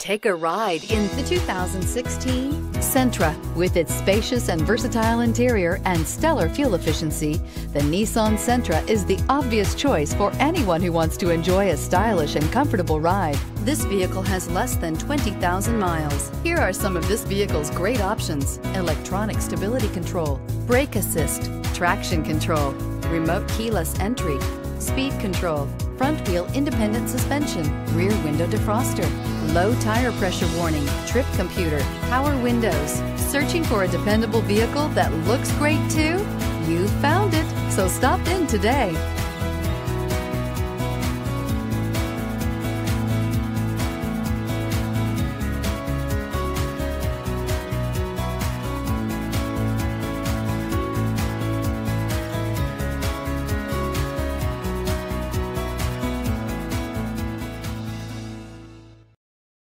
Take a ride in the 2016 Sentra. With its spacious and versatile interior and stellar fuel efficiency, the Nissan Sentra is the obvious choice for anyone who wants to enjoy a stylish and comfortable ride. This vehicle has less than 20,000 miles. Here are some of this vehicle's great options. Electronic stability control, brake assist, traction control, remote keyless entry, speed control, front wheel independent suspension, rear window defroster, low tire pressure warning, trip computer, power windows. Searching for a dependable vehicle that looks great too? You found it, so stop in today.